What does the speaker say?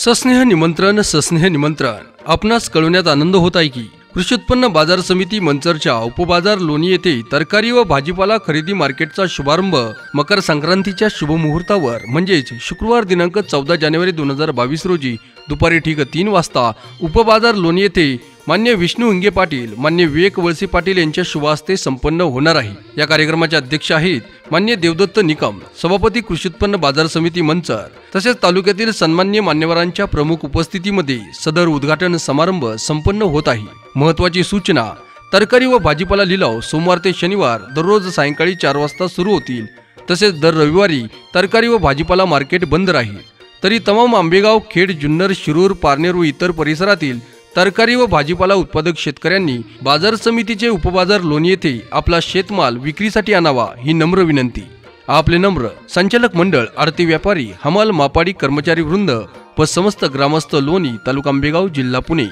सस्नेह निमंत्रण सस्नेह निमंत्रण. आपणास कळवण्यात आनंद होत आहे की कृषी उत्पन्न बाजार समिती मंचरच्या उपबाजार लोणी येथे तरकारी व भाजीपाला खरेदी मार्केटचा शुभारंभ मकर संक्रांतीच्या शुभमुहूर्तावर म्हणजेच शुक्रवार दिनांक चौदा जानेवारी दोन हजार बावीस रोजी दुपारी ठीक तीन वाजता उपबाजार लोणी येथे मान्य विष्णू हिंगे पाटील मान्य विवेक वळसे पाटील यांच्या शुभ हस्ते संपन्न होणार आहे. या कार्यक्रमाचे अध्यक्ष आहेत मान्य देवदत्त निकम सभापती कृषी उत्पन्न बाजार समिती मंचर तसेच तालुक्यातील सन्मान्य मान्यवरांच्या प्रमुख उपस्थितीमध्ये सदर उद्घाटन समारंभ संपन्न होत आहे. महत्वाची सूचना तरकारी व भाजीपाला लिलाव सोमवार ते शनिवार दररोज सायंकाळी चार वाजता सुरू होतील. तसेच दर रविवारी तरकारी व भाजीपाला मार्केट बंद राहील. तरी तमाम आंबेगाव खेड जुन्नर शिरूर पारनेर व इतर परिसरातील तरकारी व भाजीपाला उत्पादक शेतकऱ्यांनी बाजार समितीचे उपबाजार लोणी येथे आपला शेतमाल विक्रीसाठी आणावा ही नम्र विनंती. आपले नम्र संचालक मंडळ आरती व्यापारी हमाल मापाडी कर्मचारी वृंद व समस्त ग्रामस्थ लोणी तालुका आंबेगाव जिल्हा पुणे.